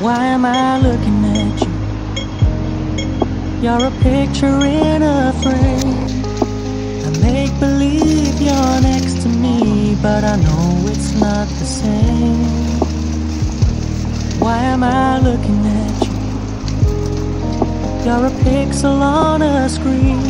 Why am I looking at you? You're a picture in a frame. I make believe you're next to me, but I know it's not the same. Why am I looking at you? You're a pixel on a screen.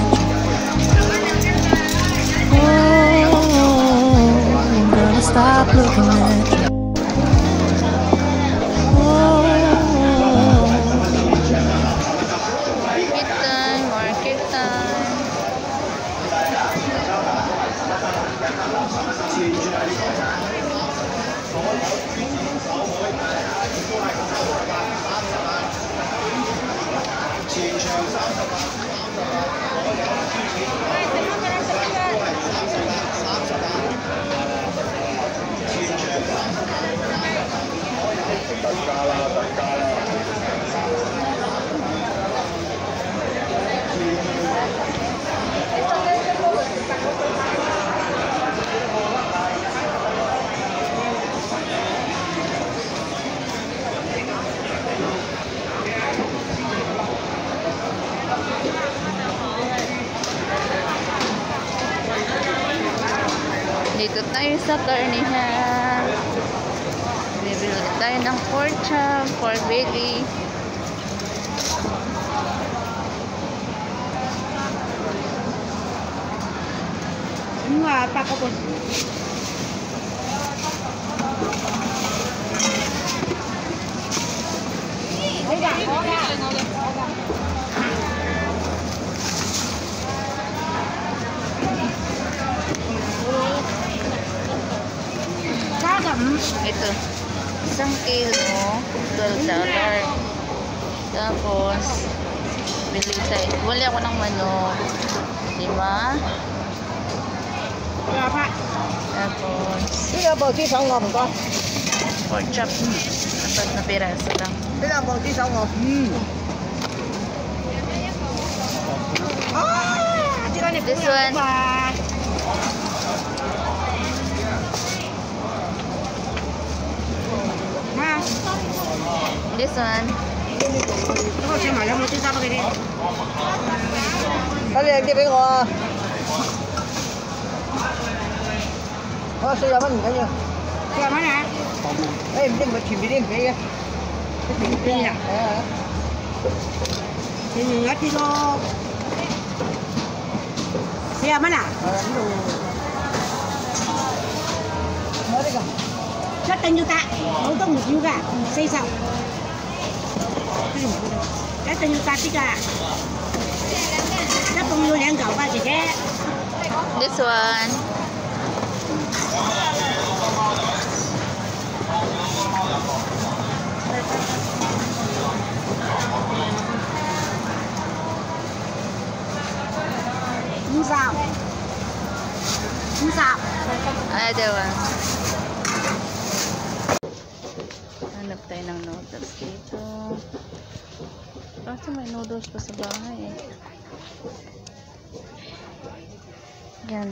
stop looking at you. Oh, Market sa karnihan. Bibili tayo ng pork chop, pork belly. Nga, pakapos. Dollar. Tapos, bili tayo. Wala ako ng manok. Lima. Tapos, là bờ tí sáu ngọc con. pork chop. Apat na piraso lang. Là bờ tí sáu ngọc. Ừ. Ah, This one. this one. Cái này kia bên họ. Nó sẽ làm ăn cái gì? Làm ăn hả? Em đi mà chỉ đi em cái cái gì à? Thì mình ngắt đi lo. Làm ăn à? Rất tên như ta, nấu tông được như cả, xây xong cái tên à Đáp ứng nuôi đen cầu ba chị ghé. This one. Musa. Musa. I do. Tayo ng noodles dito. Kaso may noodles pa sa bahay eh. Yan.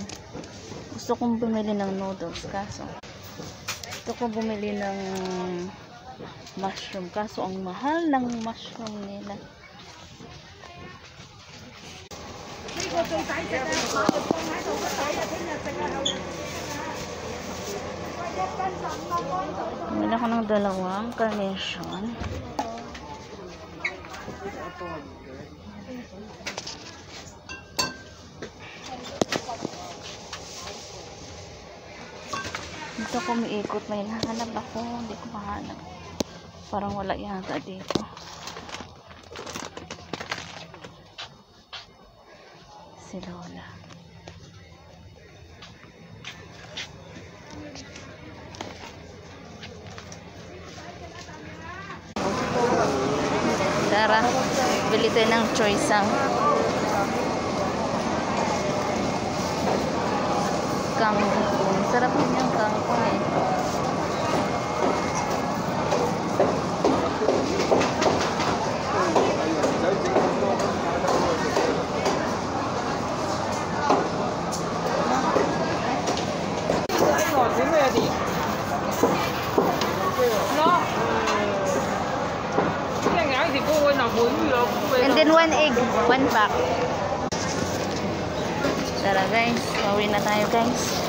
Gusto kong bumili ng noodles kaso gusto kong bumili ng mushroom kaso ang mahal ng mushroom nila. Bumili ako ng dalawang carnation. Dito ko umiikot. May nahanap ako. Hindi ko mahanap. Parang wala yata dito. Si Lola. Tara, bili tayo ng choice ang kangkong. Sarap din yung kangkong eh. And then one egg, one pack. Tara guys, mauwi na tayo guys.